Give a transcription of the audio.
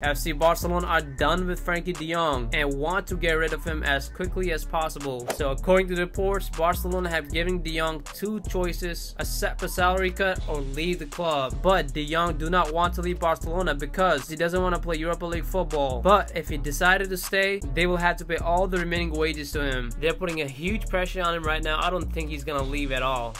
FC Barcelona are done with Frenkie de Jong and want to get rid of him as quickly as possible. So according to the reports, Barcelona have given de Jong two choices, accept a salary cut or leave the club. But de Jong do not want to leave Barcelona because he doesn't want to play Europa League football. But if he decided to stay, they will have to pay all the remaining wages to him. They're putting a huge pressure on him right now. I don't think he's gonna leave at all.